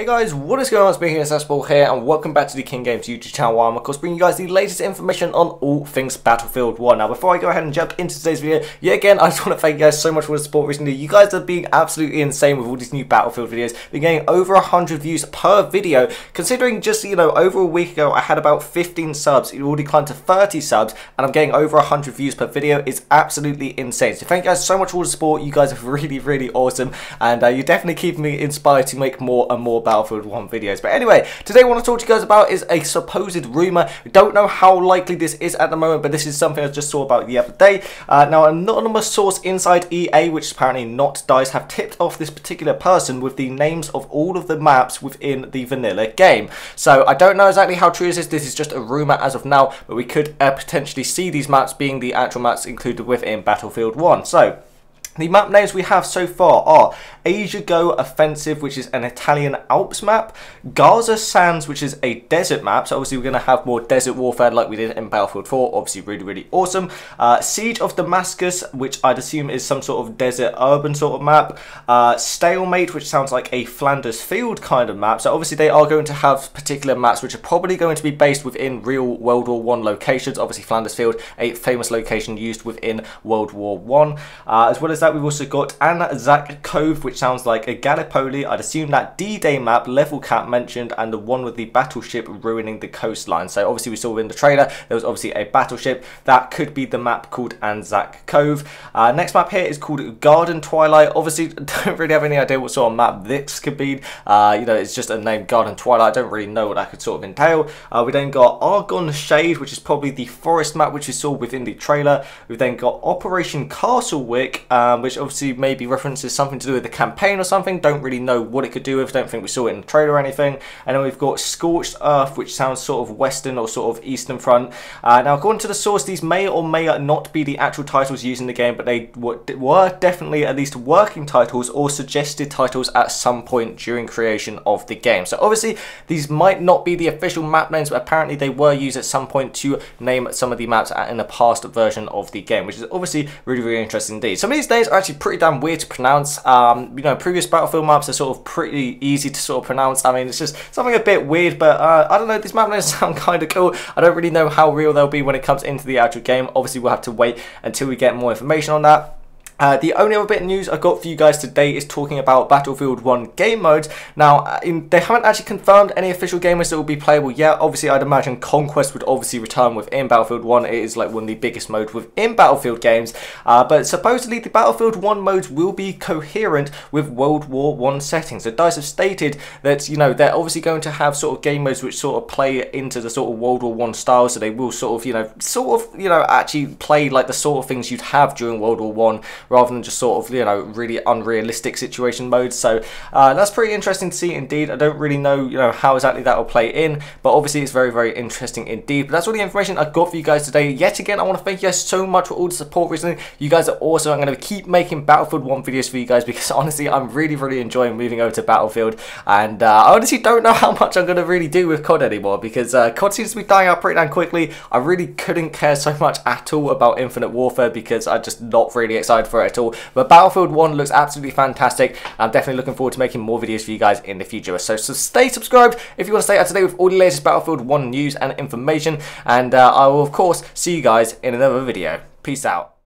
Hey guys, what is going on? Speaking of Sasball here, and welcome back to the King Games YouTube channel where I'm of course bringing you guys the latest information on all things Battlefield 1. Now before I go ahead and jump into today's video, yet again I just want to thank you guys so much for the support recently. You guys are being absolutely insane with all these new Battlefield videos. Been getting over 100 views per video, considering just, you know, over a week ago I had about 15 subs, it already climbed to 30 subs, and I'm getting over 100 views per video. It's absolutely insane. So thank you guys so much for the support. You guys are really, really awesome, and uh, you're definitely keeping me inspired to make more and more Battlefield 1 videos. But anyway, today I want to talk to you guys about is a supposed rumour. We don't know how likely this is at the moment, but this is something I just saw about the other day. Uh, now, an anonymous source inside EA, which is apparently not DICE, have tipped off this particular person with the names of all of the maps within the vanilla game. So I don't know exactly how true this is. This is just a rumour as of now, but we could uh, potentially see these maps being the actual maps included within Battlefield 1. So, the map names we have so far are Asiago Offensive, which is an Italian Alps map, Gaza Sands, which is a desert map, so obviously we're going to have more desert warfare like we did in Battlefield 4, obviously really, really awesome. Uh, Siege of Damascus, which I'd assume is some sort of desert urban sort of map. Uh, Stalemate, which sounds like a Flanders Field kind of map, so obviously they are going to have particular maps which are probably going to be based within real World War One locations, obviously Flanders Field, a famous location used within World War One, uh, as well as that we've also got Anzac Cove, which sounds like a Gallipoli. I'd assume that D-Day map, LevelCap mentioned, and the one with the battleship ruining the coastline. So obviously we saw in the trailer, there was obviously a battleship. That could be the map called Anzac Cove. Uh, next map here is called Garden Twilight. Obviously, don't really have any idea what sort of map this could be. Uh, you know, it's just a name Garden Twilight. I don't really know what that could sort of entail. Uh, we then got Argonne Shade, which is probably the forest map which we saw within the trailer. We've then got Operation Castlewick, um, which obviously maybe references something to do with the campaign or something. Don't really know what it could do with. Don't think we saw it in the trailer or anything. And then we've got Scorched Earth, which sounds sort of Western or sort of Eastern Front. Uh, now, according to the source, these may or may not be the actual titles used in the game, but they were definitely at least working titles or suggested titles at some point during creation of the game. So obviously, these might not be the official map names, but apparently they were used at some point to name some of the maps in the past version of the game, which is obviously really, really interesting indeed. Some of these names are actually pretty damn weird to pronounce. Um, you know, previous Battlefield maps are sort of pretty easy to sort of pronounce. I mean, it's just something a bit weird, but uh, I don't know, these map names sound kind of cool. I don't really know how real they'll be when it comes into the actual game. Obviously, we'll have to wait until we get more information on that. Uh, the only other bit of news I've got for you guys today is talking about Battlefield 1 game modes. Now, uh, in, they haven't actually confirmed any official game modes that will be playable yet. Obviously, I'd imagine Conquest would obviously return within Battlefield 1. It is like one of the biggest modes within Battlefield games. Uh, but supposedly, the Battlefield 1 modes will be coherent with World War 1 settings. So DICE have stated that, you know, they're obviously going to have sort of game modes which sort of play into the sort of World War 1 style. So they will sort of, you know, sort of, you know, actually play like the sort of things you'd have during World War 1 rather than just sort of, you know, really unrealistic situation modes. So uh, that's pretty interesting to see indeed. I don't really know, you know, how exactly that will play in, but obviously it's very, very interesting indeed. But that's all the information I've got for you guys today. Yet again, I want to thank you guys so much for all the support recently. You guys are awesome. I'm going to keep making Battlefield 1 videos for you guys because honestly, I'm really, really enjoying moving over to Battlefield. And uh, I honestly don't know how much I'm going to really do with COD anymore because uh, COD seems to be dying out pretty damn quickly. I really couldn't care so much at all about Infinite Warfare because I'm just not really excited for it at all. But Battlefield 1 looks absolutely fantastic. I'm definitely looking forward to making more videos for you guys in the future. So, so stay subscribed if you want to stay up to date with all the latest Battlefield 1 news and information. And uh, I will, of course, see you guys in another video. Peace out.